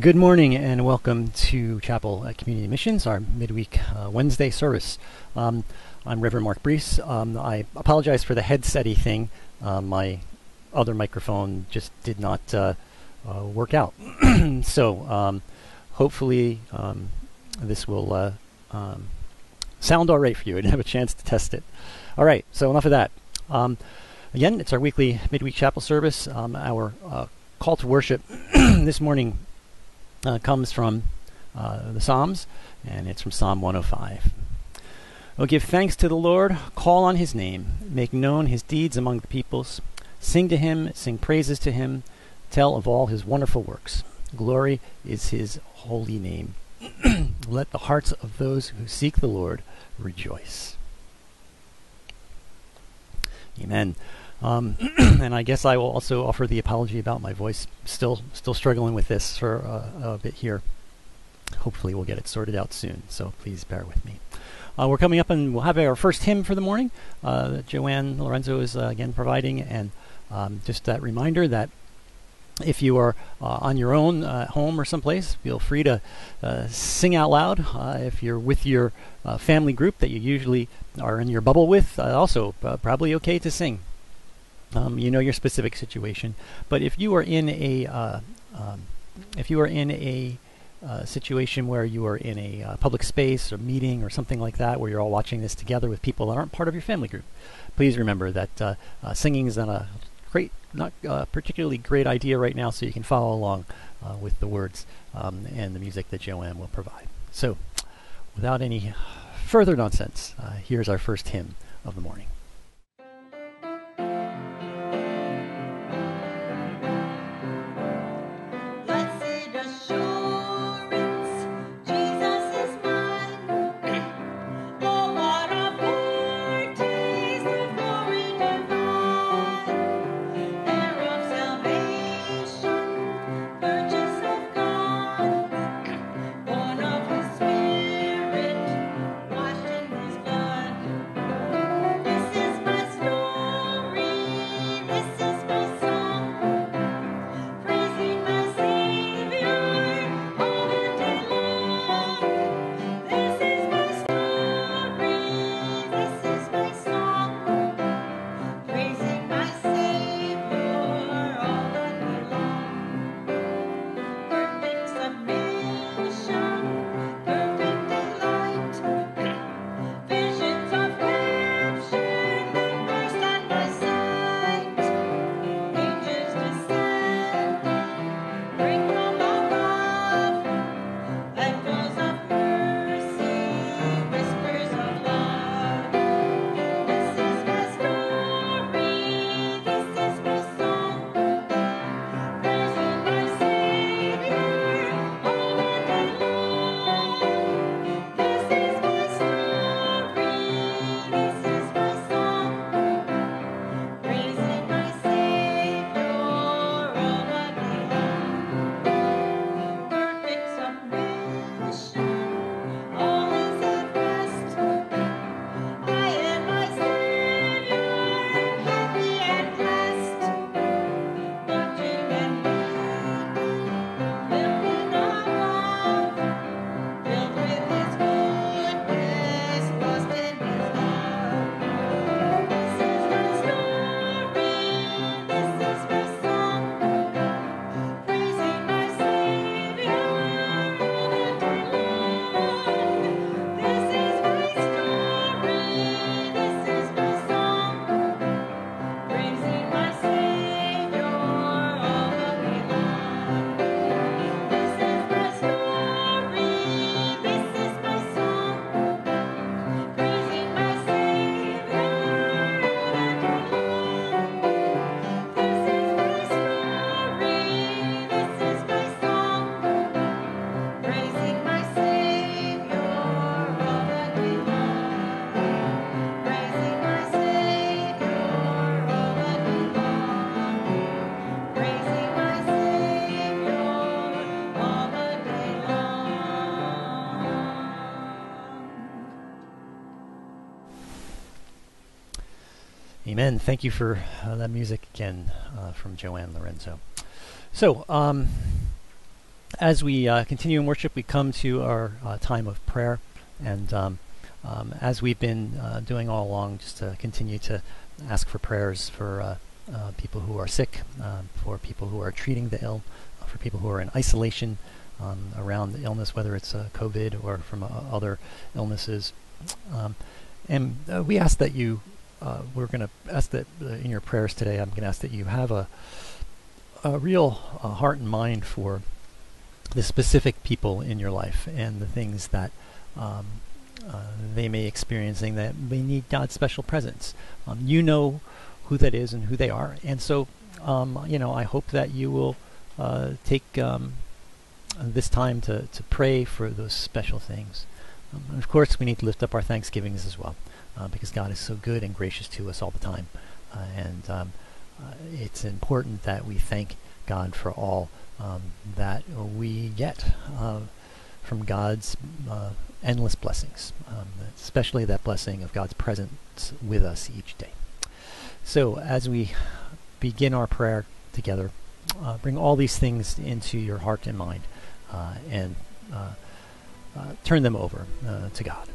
Good morning and welcome to Chapel at Community Missions, our midweek uh, Wednesday service. Um, I'm Reverend Mark Brees. Um, I apologize for the headsetty thing. Uh, my other microphone just did not uh, uh work out. so um, hopefully um, this will uh, um, sound all right for you and have a chance to test it. All right, so enough of that. Um, again, it's our weekly midweek chapel service. our uh, call to worship this morning uh, comes from uh, the Psalms, and it's from Psalm 105. Oh, give thanks to the Lord, call on his name, make known his deeds among the peoples, sing to him, sing praises to him, tell of all his wonderful works. Glory is his holy name. Let the hearts of those who seek the Lord rejoice. Amen. Um, and I guess I will also offer the apology about my voice. Still, still struggling with this for uh, a bit here. Hopefully, we'll get it sorted out soon. So please bear with me. Uh, we're coming up and we'll have our first hymn for the morning uh, Joanne Lorenzo is uh, again providing. And um, just that reminder that if you are uh, on your own uh, home or someplace, feel free to uh, sing out loud. Uh, if you're with your uh, family group that you usually are in your bubble with, also probably okay to sing. Um, you know your specific situation. But if you are in a uh, um, if you are in a uh, situation where you are in a uh, public space or meeting or something like that, where you're all watching this together with people that aren't part of your family group, please remember that uh, uh, singing is not a great, not uh, particularly great idea right now. So you can follow along with the words um, and the music that Joanne will provide. So, without any further nonsense, here's our first hymn of the morning. Amen. Thank you for uh, that music again uh, from Joanne Lorenzo. So, um, as we uh, continue in worship, we come to our uh, time of prayer. And um, um, as we've been uh, doing all along, just to continue to ask for prayers for uh, people who are sick, for people who are treating the ill, for people who are in isolation um, around the illness, whether it's COVID or from other illnesses. Um, and we ask that you, we're going to ask that in your prayers today, I'm going to ask that you have a, a real heart and mind for the specific people in your life and the things that um, uh, they may experiencing that may need God's special presence. Um, you know who that is and who they are, and so um, you know I hope that you will uh, take um, this time to to pray for those special things. Um, and of course, we need to lift up our thanksgivings as well, uh, because God is so good and gracious to us all the time, uh, and um, uh, it's important that we thank God for all um, that we get uh, from God's uh, endless blessings, um, especially that blessing of God's presence with us each day. So, as we begin our prayer together, uh, bring all these things into your heart and mind uh, and uh, turn them over to God.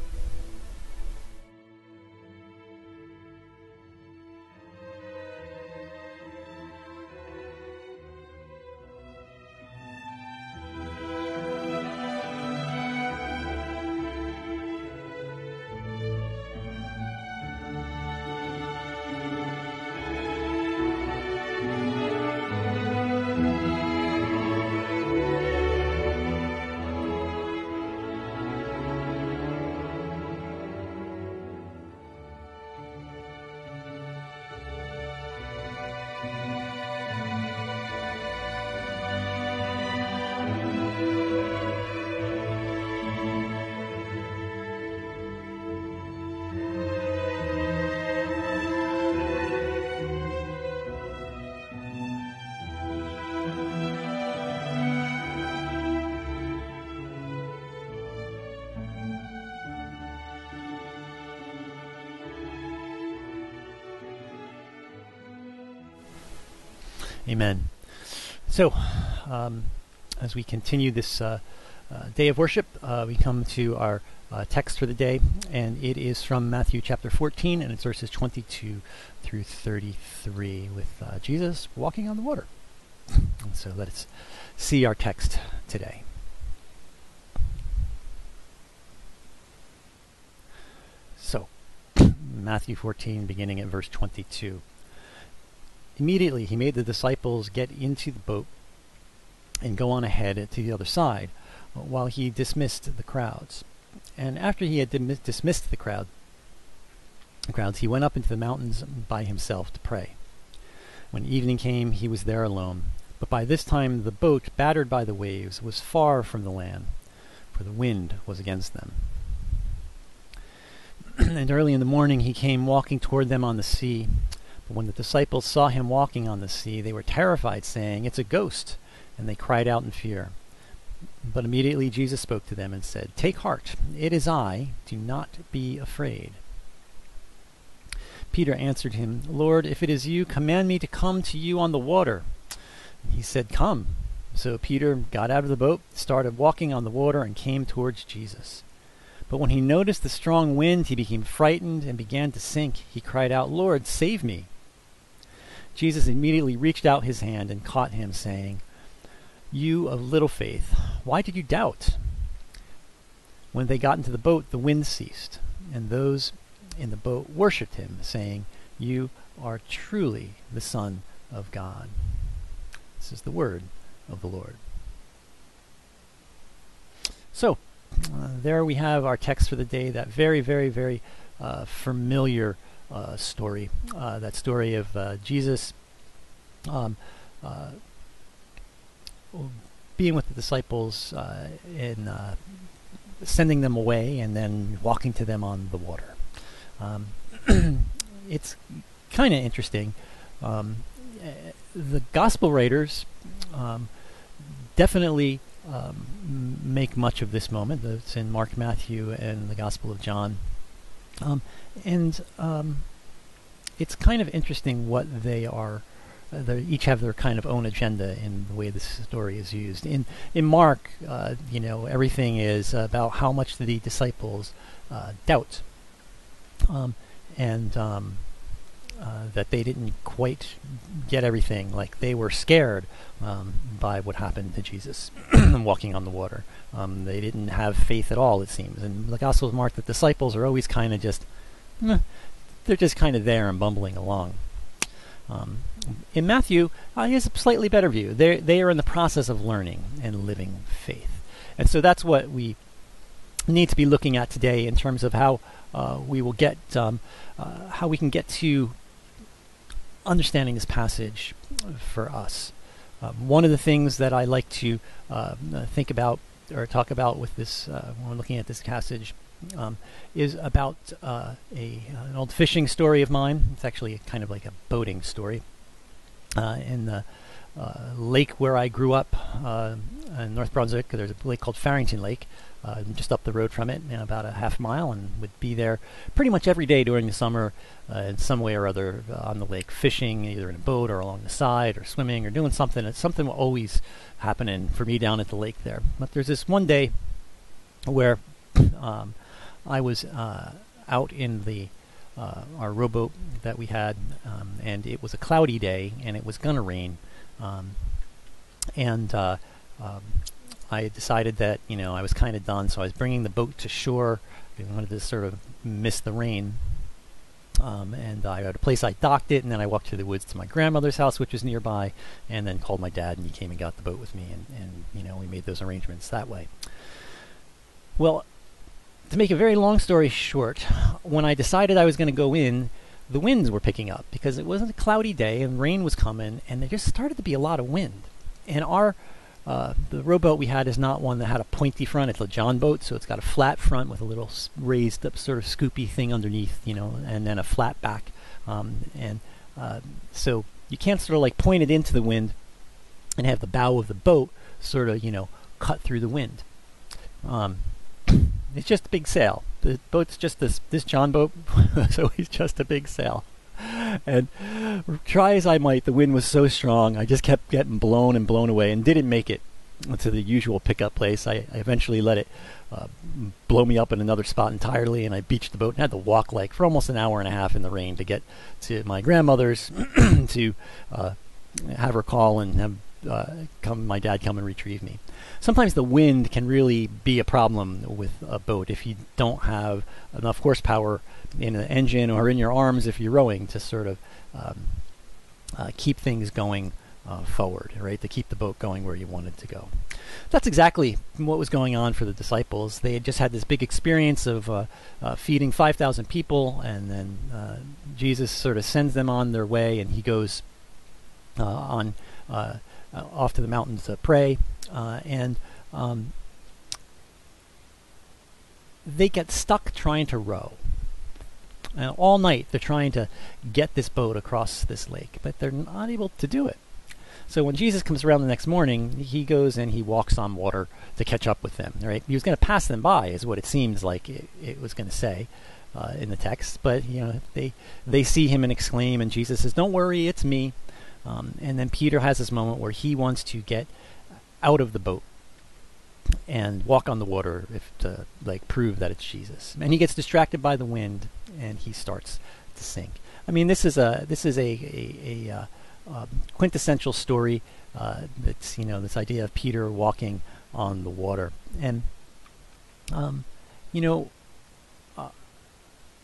Amen. So, um, as we continue this uh, uh, day of worship, uh, we come to our uh, text for the day, and it is from Matthew chapter 14, and it's verses 22 through 33, with uh, Jesus walking on the water. And so let's see our text today. So, Matthew 14, beginning at verse 22. Immediately he made the disciples get into the boat and go on ahead to the other side, while he dismissed the crowds. And after he had dismissed the crowd, crowds, he went up into the mountains by himself to pray. When evening came, he was there alone. But by this time the boat, battered by the waves, was far from the land, for the wind was against them. and early in the morning he came walking toward them on the sea. But when the disciples saw him walking on the sea, they were terrified, saying, It's a ghost! And they cried out in fear. But immediately Jesus spoke to them and said, Take heart, it is I, do not be afraid. Peter answered him, Lord, if it is you, command me to come to you on the water. he said, Come. So Peter got out of the boat, started walking on the water, and came towards Jesus. But when he noticed the strong wind, he became frightened and began to sink. He cried out, Lord, save me. Jesus immediately reached out his hand and caught him, saying, You of little faith, why did you doubt? When they got into the boat, the wind ceased, and those in the boat worshipped him, saying, You are truly the Son of God. This is the word of the Lord. So, uh, there we have our text for the day, that very, very, very uh, familiar uh, story. Uh, that story of uh, Jesus um, uh, being with the disciples and sending them away and then walking to them on the water. Um, it's kind of interesting. Um, the gospel writers um, definitely um, make much of this moment. It's in Mark, Matthew, and the Gospel of John. Um, and um, it's kind of interesting what they are they each have their kind of own agenda in the way this story is used. In in Mark, uh, you know, everything is about how much the disciples uh, doubt, um, and um, uh, that they didn't quite get everything. Like they were scared um, by what happened to Jesus walking on the water. Um, they didn't have faith at all, it seems. And the Gospel of Mark, the disciples are always kind of just, eh, they're just kind of there and bumbling along. Um, in Matthew, uh, he has a slightly better view. They they are in the process of learning and living faith, and so that's what we need to be looking at today in terms of how uh, we will get um, uh, how we can get to understanding this passage for us. Um, one of the things that I like to uh, think about or talk about with this uh, when we're looking at this passage um, is about uh, a an old fishing story of mine. It's actually kind of like a boating story. Uh, in the uh, lake where I grew up uh, in North Brunswick, there's a lake called Farrington Lake, uh, just up the road from it, in about a half mile, and would be there pretty much every day during the summer, uh, in some way or other on the lake, fishing either in a boat or along the side, or swimming, or doing something. It's something always happening for me down at the lake there. But there's this one day where um, I was uh, out in the uh, our rowboat that we had, um, and it was a cloudy day, and it was gonna rain, um, and uh, um, I decided that you know I was kind of done, so I was bringing the boat to shore. I wanted to sort of miss the rain, um, and I had a place I docked it, and then I walked through the woods to my grandmother's house, which was nearby, and then called my dad, and he came and got the boat with me, and, and you know we made those arrangements that way. Well, to make a very long story short, when I decided I was going to go in, the winds were picking up because it wasn't a cloudy day and rain was coming, and there just started to be a lot of wind. And our uh, the rowboat we had is not one that had a pointy front. It's a John boat, so it's got a flat front with a little raised up sort of scoopy thing underneath, you know, and then a flat back. Um, and uh, so you can't sort of like point it into the wind and have the bow of the boat sort of, you know, cut through the wind. Um, it's just a big sail. The boat's just this this John boat, so he's just a big sail. And try as I might, the wind was so strong, I just kept getting blown and blown away, and didn't make it to the usual pickup place. I, I eventually let it uh, blow me up in another spot entirely, and I beached the boat and had to walk like for almost an hour and a half in the rain to get to my grandmother's to uh, have her call and have uh, come my dad come and retrieve me. Sometimes the wind can really be a problem with a boat if you don't have enough horsepower in an engine or in your arms if you're rowing to sort of um, uh, keep things going uh, forward, right? To keep the boat going where you wanted to go. That's exactly what was going on for the disciples. They had just had this big experience of uh, uh feeding 5,000 people, and then uh, Jesus sort of sends them on their way, and he goes on off to the mountains to pray, and um, they get stuck trying to row. And all night they're trying to get this boat across this lake, but they're not able to do it. So when Jesus comes around the next morning, he goes and he walks on water to catch up with them. Right? He was going to pass them by, is what it seems like it, it was going to say uh, in the text. But you know, they they see him and exclaim, and Jesus says, "Don't worry, it's me." Um, and then Peter has this moment where he wants to get out of the boat and walk on the water if to like prove that it's Jesus. And he gets distracted by the wind and he starts to sink. I mean, this is a this is a a, a uh, um, quintessential story. Uh, that's you know this idea of Peter walking on the water, and um, you know uh,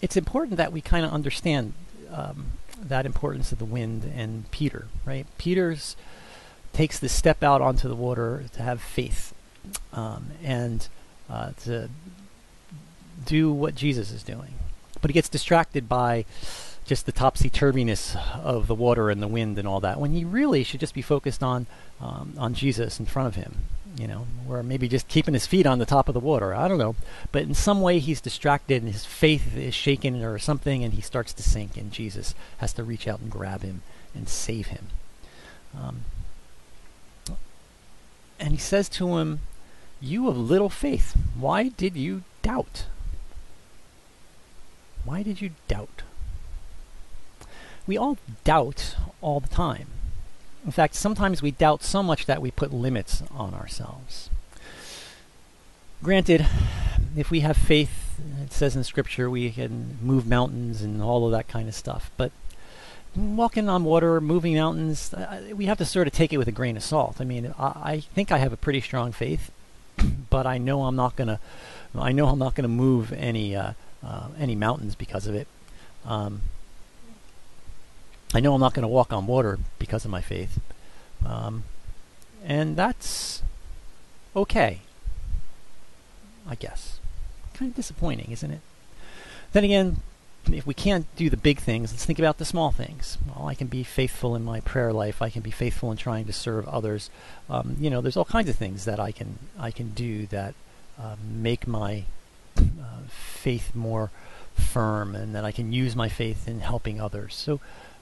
it's important that we kind of understand um, that importance of the wind and Peter. Right, Peter's takes this step out onto the water to have faith um, and uh, to do what Jesus is doing. But he gets distracted by just the topsy turviness of the water and the wind and all that. When he really should just be focused on um, on Jesus in front of him, you know, or maybe just keeping his feet on the top of the water. I don't know, but in some way he's distracted and his faith is shaken or something, and he starts to sink, and Jesus has to reach out and grab him and save him. Um, and he says to him, "You of little faith, why did you doubt?" Why did you doubt? We all doubt all the time. In fact, sometimes we doubt so much that we put limits on ourselves. Granted, if we have faith, it says in Scripture we can move mountains and all of that kind of stuff. But walking on water, moving mountains, we have to sort of take it with a grain of salt. I mean, I, I think I have a pretty strong faith, but I know I'm not gonna, I know I'm not gonna move any uh, uh, any mountains because of it. Um, I know I'm not going to walk on water because of my faith. Um, and that's okay. I guess. Kind of disappointing, isn't it? Then again, if we can't do the big things, let's think about the small things. Well, I can be faithful in my prayer life. I can be faithful in trying to serve others. Um, you know, there's all kinds of things that I can I can do that uh, make my uh, faith more firm, and that I can use my faith in helping others. So,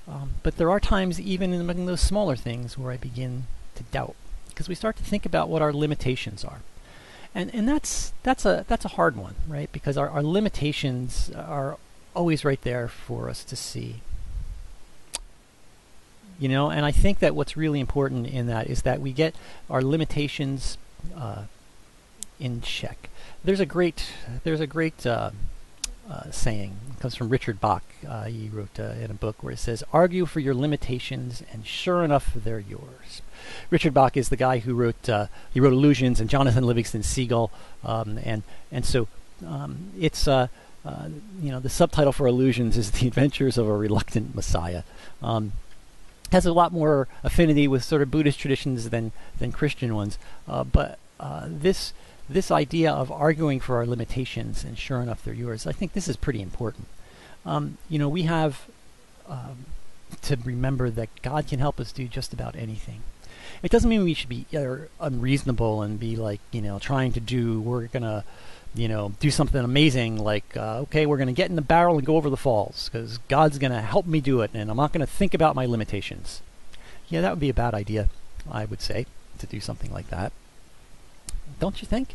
um, but there are times, even in those smaller things, where I begin to doubt because we start to think about what our limitations are and and that's that's a that's a hard one, right? Because our, our limitations are always right there for us to see. You know, and I think that what's really important in that is that we get our limitations uh, in check. There's a great there's a great uh, uh, saying it comes from Richard Bach. Uh, he wrote uh, in a book where it says, "Argue for your limitations, and sure enough, they're yours." Richard Bach is the guy who wrote uh, he wrote Illusions and Jonathan Livingston Seagull, um, and and so um, it's uh, you know the subtitle for Illusions is The Adventures of a Reluctant Messiah. Um, has a lot more affinity with sort of Buddhist traditions than than Christian ones, but this this idea of arguing for our limitations and sure enough they're yours. I think this is pretty important. Um, you know we have um, to remember that God can help us do just about anything. It doesn't mean we should be unreasonable and be like, you know, trying to do, we're going to, you know, do something amazing like, uh, okay, we're going to get in the barrel and go over the falls because God's going to help me do it and I'm not going to think about my limitations. Yeah, that would be a bad idea, I would say, to do something like that. Don't you think?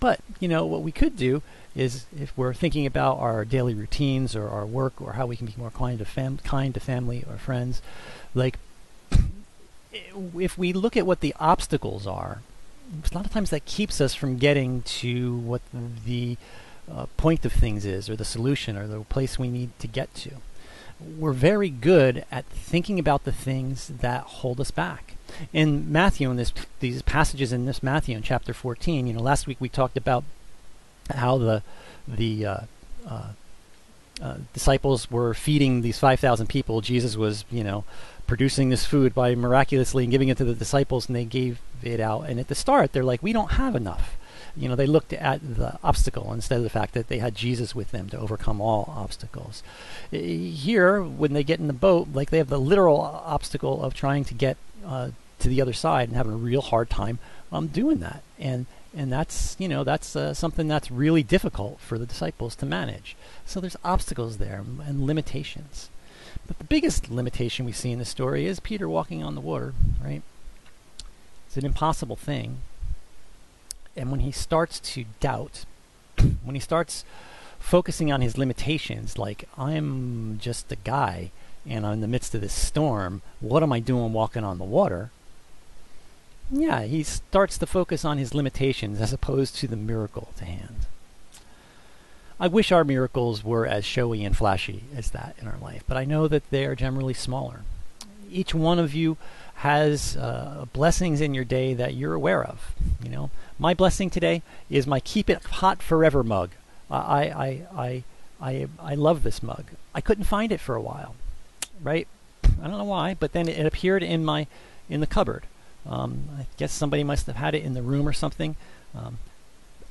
But, you know, what we could do is if we're thinking about our daily routines or our work or how we can be more kind to, fam- kind to family or friends, like if we look at what the obstacles are, a lot of times that keeps us from getting to what the uh, point of things is, or the solution, or the place we need to get to. We're very good at thinking about the things that hold us back. In Matthew, in this, these passages in this Matthew in chapter 14, you know, last week we talked about how the the uh, uh, uh disciples were feeding these 5,000 people. Jesus was, you know, producing this food by miraculously and giving it to the disciples and they gave it out. And at the start, they're like, we don't have enough. You know, they looked at the obstacle instead of the fact that they had Jesus with them to overcome all obstacles. Here, when they get in the boat, like they have the literal obstacle of trying to get uh, to the other side and having a real hard time um, doing that. And and that's you know that's uh, something that's really difficult for the disciples to manage. So there's obstacles there and limitations. But the biggest limitation we see in the story is Peter walking on the water, right? It's an impossible thing. And when he starts to doubt, when he starts focusing on his limitations, like, I'm just a guy and I'm in the midst of this storm, what am I doing walking on the water? Yeah, he starts to focus on his limitations as opposed to the miracle to hand. I wish our miracles were as showy and flashy as that in our life, but I know that they are generally smaller. Each one of you has uh, blessings in your day that you're aware of. You know, my blessing today is my Keep It Hot Forever mug. I I I I I love this mug. I couldn't find it for a while, right? I don't know why, but then it appeared in my in the cupboard. Um, I guess somebody must have had it in the room or something. Um,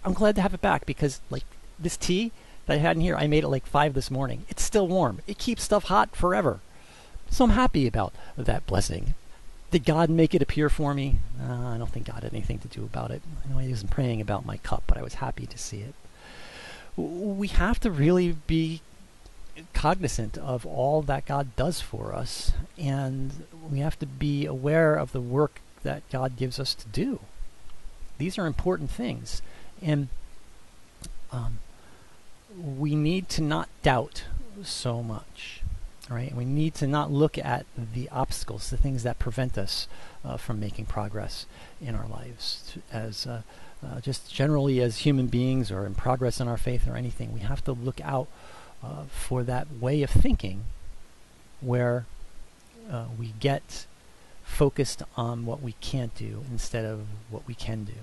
I'm glad to have it back because like this tea that I had in here, I made it like 5 this morning. It's still warm. It keeps stuff hot forever. So I'm happy about that blessing. Did God make it appear for me? Uh, I don't think God had anything to do about it. I know He wasn't praying about my cup, but I was happy to see it. We have to really be cognizant of all that God does for us, and we have to be aware of the work that God gives us to do. These are important things. And um, we need to not doubt so much. Right? We need to not look at the obstacles, the things that prevent us uh, from making progress in our lives. As uh, uh, just generally as human beings or in progress in our faith or anything, we have to look out uh, for that way of thinking where uh, we get focused on what we can't do instead of what we can do.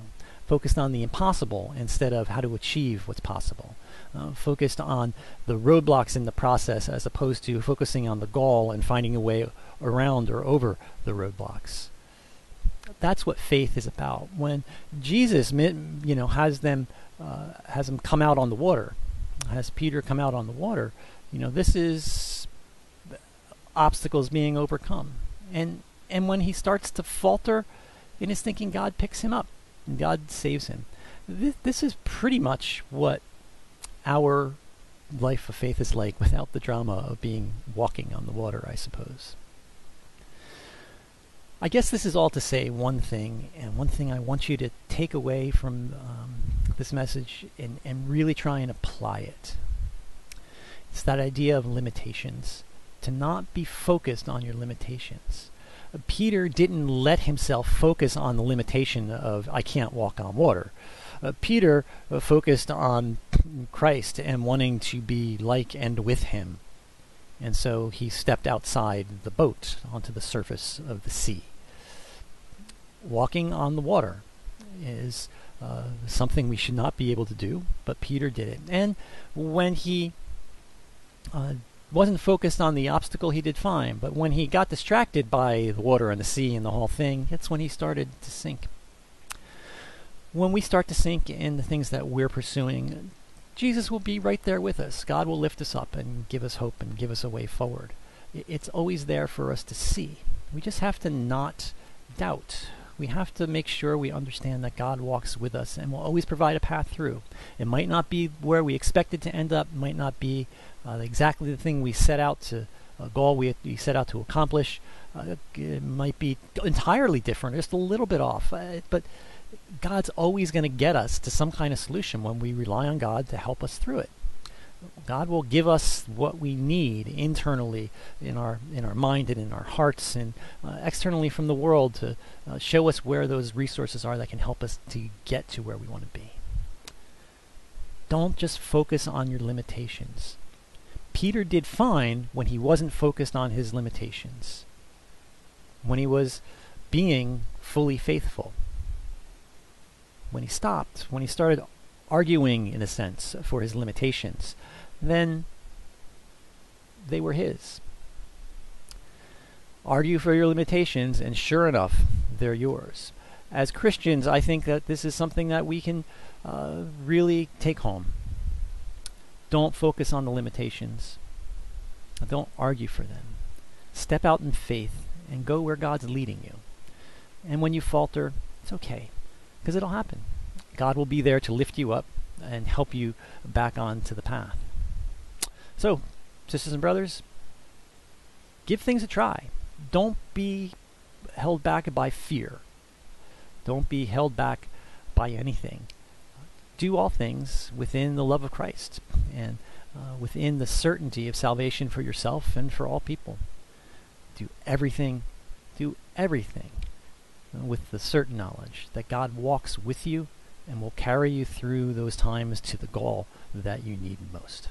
Focused on the impossible instead of how to achieve what's possible uh, focused on the roadblocks in the process as opposed to focusing on the goal and finding a way around or over the roadblocks. That's what faith is about. When Jesus, you know, has them uh, has them come out on the water, has Peter come out on the water, you know, this is obstacles being overcome. And and when he starts to falter in his thinking, God picks him up. And God saves him. This, this is pretty much what our life of faith is like without the drama of being walking on the water, I suppose. I guess this is all to say one thing, and one thing I want you to take away from um, this message and, and really try and apply it. It's that idea of limitations, to not be focused on your limitations. Peter didn't let himself focus on the limitation of, I can't walk on water uh, Peter uh, focused on Christ and wanting to be like and with him. And so he stepped outside the boat onto the surface of the sea. Walking on the water is uh, something we should not be able to do, but Peter did it. And when he uh, wasn't focused on the obstacle, he did fine. But when he got distracted by the water and the sea and the whole thing, that's when he started to sink when we start to sink in the things that we're pursuing, Jesus will be right there with us. God will lift us up and give us hope and give us a way forward. It's always there for us to see. We just have to not doubt. We have to make sure we understand that God walks with us and will always provide a path through. It might not be where we expected to end up, might not be uh, exactly the thing we set out to, a goal we, we set out to accomplish. Uh, it might be entirely different, just a little bit off. Uh, but God's always going to get us to some kind of solution when we rely on God to help us through it. God will give us what we need internally in our in our mind and in our hearts, and uh, externally from the world to uh, show us where those resources are that can help us to get to where we want to be. Don't just focus on your limitations. Peter did fine when he wasn't focused on his limitations. When he was being fully faithful when he stopped, when he started arguing, in a sense, for his limitations, then they were his. Argue for your limitations, and sure enough, they're yours. As Christians, I think that this is something that we can uh, really take home. Don't focus on the limitations. Don't argue for them. Step out in faith and go where God's leading you. And when you falter, it's okay because it'll happen. God will be there to lift you up and help you back onto the path. So, sisters and brothers, give things a try. Don't be held back by fear. Don't be held back by anything. Do all things within the love of Christ and uh, within the certainty of salvation for yourself and for all people. Do everything, do everything with the certain knowledge that God walks with you and will carry you through those times to the goal that you need most.